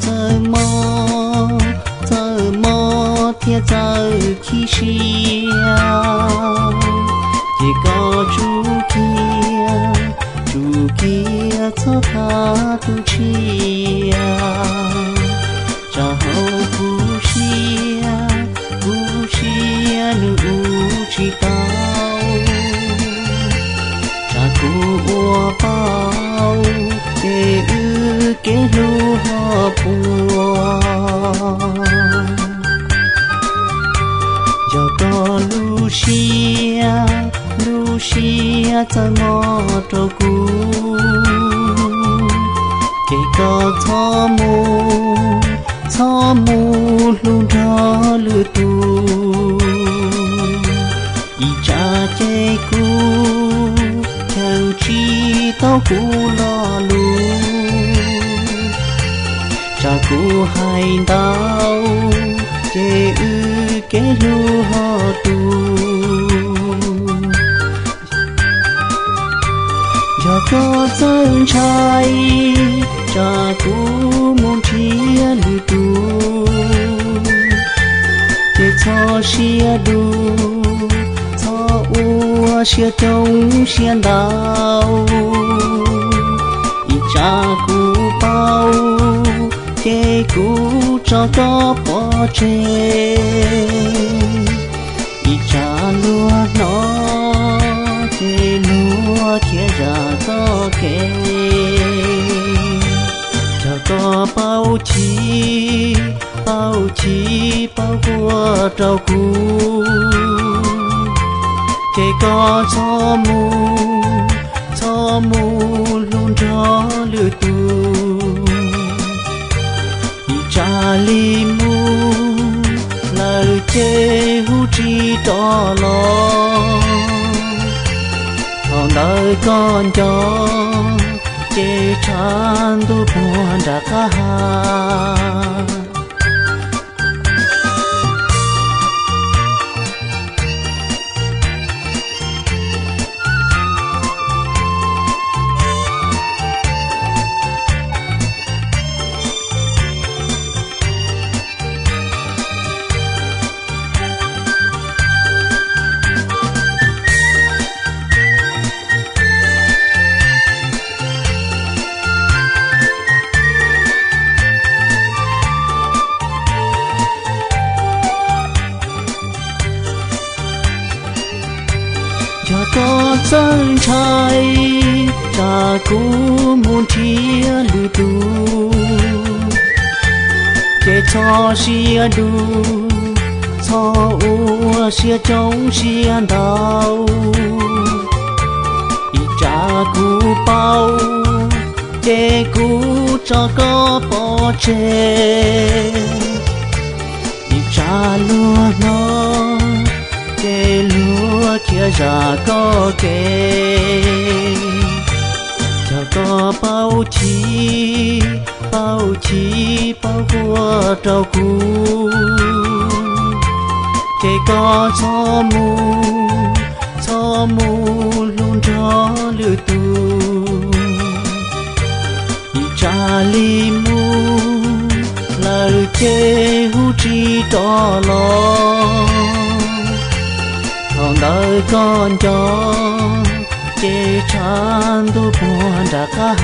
在么在么天在起笑，一个竹 kia 竹 kia cho 他独起。Ư kế lu họ bùa giờ có Lucia Lucia cho mò trâu cú cái có thọ mù thọ mù luôn đó lư tu ý cha chê cú chẳng chi tao cú lo lu cha cú hai tao chê ư kế lu họ tu. Giờ có dân trai cha cú muốn chia tu. Chê cho xia du cho u xia trông xia đau, cha cú bao chê cũ cho có bỏ chê ý cha lúa nó chê lúa kia ra có kê cho có bao chi bao chi bao của trâu cũ chê có cho mù cho mù luôn cho lửa tu li mu la che hu chi to lo còn đời con cho che chan tu buồn đã ca ha có dân trai cha cú muôn chia lư tu. Kể cho xia đu, cho ua xia trống xia đau. Ý cha cú bao kể cú cho có bỏ chê. Ra có kê cho có bao chi bao chi, bao vua trâu cú kê có cho mù cho mù luôn cho lưu tu đi cha li mu lời chê hú chi đó lo còn đời con cho. Chê chan tu buồn đã ca